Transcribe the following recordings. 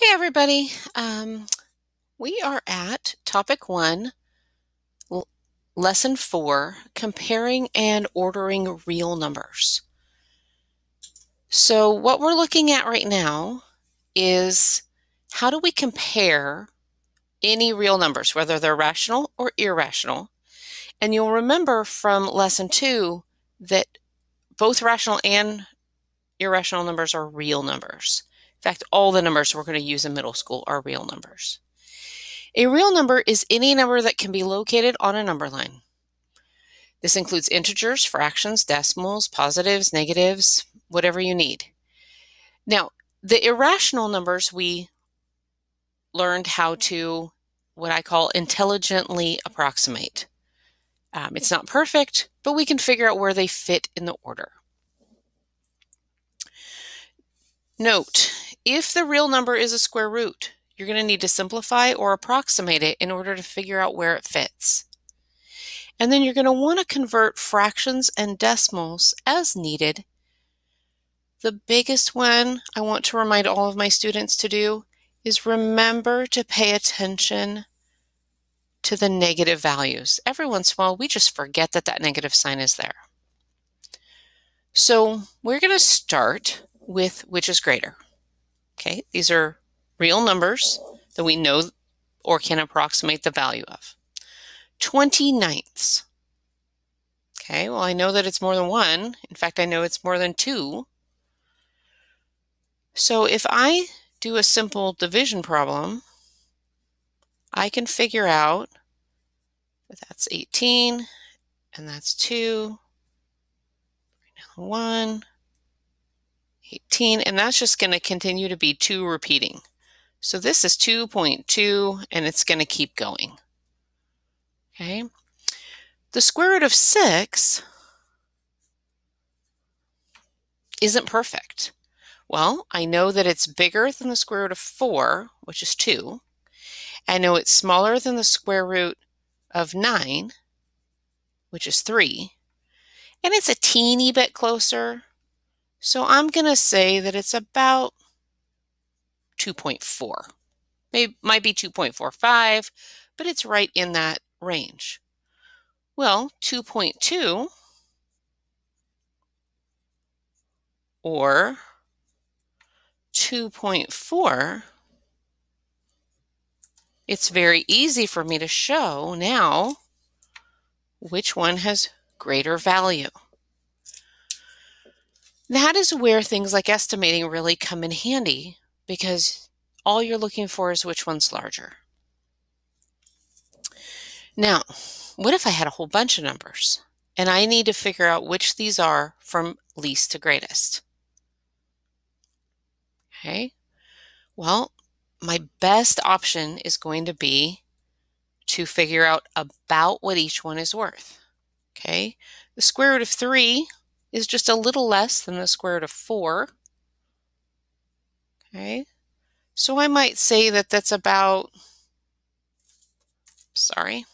Hey, everybody. Um, we are at topic one, l- lesson four comparing and ordering real numbers. So, what we're looking at right now is how do we compare any real numbers, whether they're rational or irrational? And you'll remember from lesson two that both rational and irrational numbers are real numbers. In fact, all the numbers we're going to use in middle school are real numbers. A real number is any number that can be located on a number line. This includes integers, fractions, decimals, positives, negatives, whatever you need. Now, the irrational numbers we learned how to what I call intelligently approximate. Um, it's not perfect, but we can figure out where they fit in the order. Note, if the real number is a square root, you're going to need to simplify or approximate it in order to figure out where it fits. And then you're going to want to convert fractions and decimals as needed. The biggest one I want to remind all of my students to do is remember to pay attention to the negative values. Every once in a while, we just forget that that negative sign is there. So we're going to start with which is greater. Okay, these are real numbers that we know or can approximate the value of. 20 ninths. Okay, well, I know that it's more than one. In fact, I know it's more than two. So if I do a simple division problem, I can figure out that that's 18 and that's 2, 1, 18, and that's just going to continue to be 2 repeating. So this is 2.2, and it's going to keep going. Okay. The square root of 6 isn't perfect. Well, I know that it's bigger than the square root of 4, which is 2. I know it's smaller than the square root of 9, which is 3. And it's a teeny bit closer so I'm going to say that it's about 2.4. Maybe might be 2.45, but it's right in that range. Well, 2.2 or 2.4, it's very easy for me to show now which one has greater value. That is where things like estimating really come in handy because all you're looking for is which one's larger. Now, what if I had a whole bunch of numbers and I need to figure out which these are from least to greatest? Okay, well, my best option is going to be to figure out about what each one is worth. Okay, the square root of 3 is just a little less than the square root of 4. Okay, so I might say that that's about, sorry,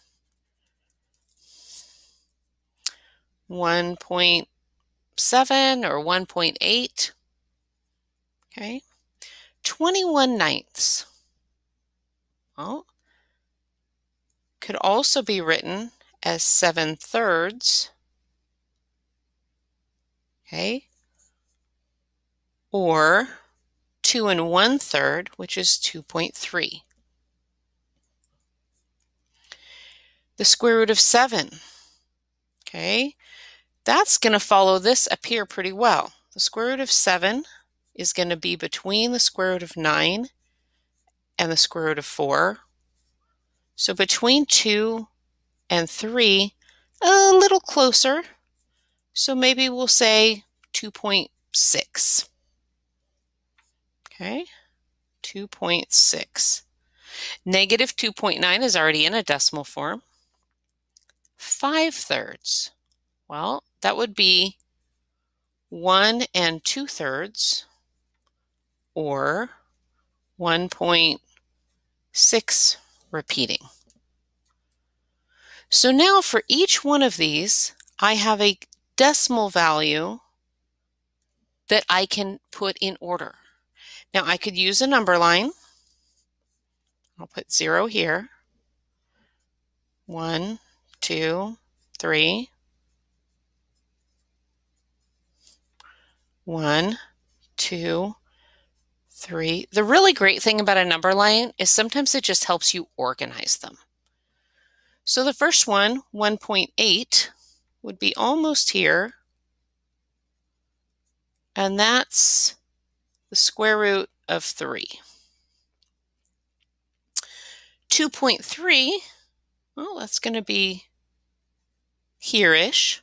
1.7 or 1.8. Okay, 21 ninths. Well, could also be written as 7 thirds okay? Or 2 and 1 third, which is 2.3. The square root of 7, okay? That's going to follow this up here pretty well. The square root of 7 is going to be between the square root of 9 and the square root of 4. So between 2 and 3, a little closer, so maybe we'll say 2.6. Okay, 2.6. Negative 2.9 is already in a decimal form. 5 thirds. Well, that would be 1 and 2 thirds, or 1.6 repeating. So now for each one of these, I have a decimal value that I can put in order. Now I could use a number line I'll put zero here. One, two, three. One, two, three. The really great thing about a number line is sometimes it just helps you organize them. So the first one, 1.8, would be almost here. And that's the square root of 3. 2.3, well, that's going to be here-ish.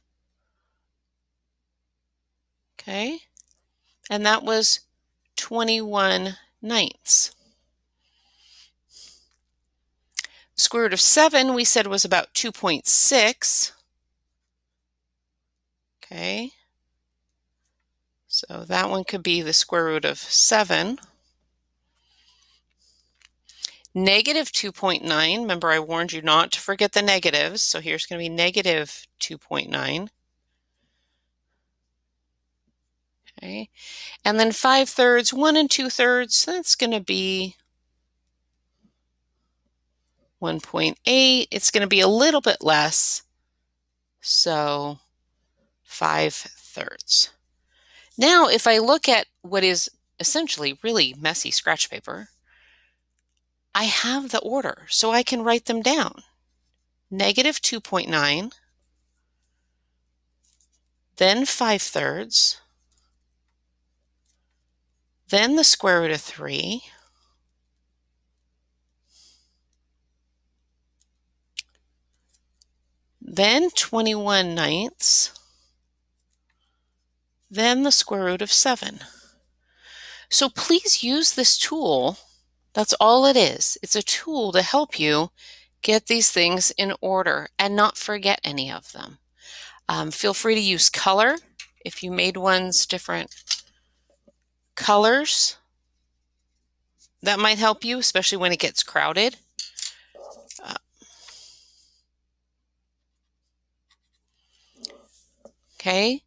Okay, and that was 21 ninths. Square root of 7 we said was about 2.6. Okay, so that one could be the square root of 7. Negative 2.9, remember I warned you not to forget the negatives, so here's going to be negative 2.9. Okay, and then 5 thirds, 1 and 2 thirds, that's going to be 1.8. It's going to be a little bit less, so 5 thirds. Now, if I look at what is essentially really messy scratch paper, I have the order, so I can write them down. Negative 2.9, then 5 thirds, then the square root of 3, then 21 ninths, then the square root of 7. So please use this tool. That's all it is. It's a tool to help you get these things in order and not forget any of them. Um, feel free to use color if you made ones different colors. That might help you, especially when it gets crowded. Uh, okay,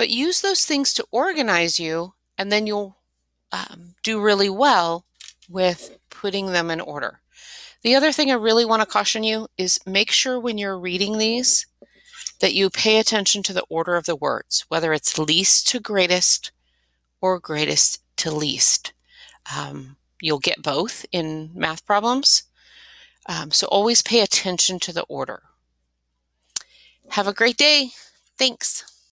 but use those things to organize you, and then you'll um, do really well with putting them in order. The other thing I really want to caution you is make sure when you're reading these that you pay attention to the order of the words, whether it's least to greatest or greatest to least. Um, you'll get both in math problems. Um, so always pay attention to the order. Have a great day. Thanks.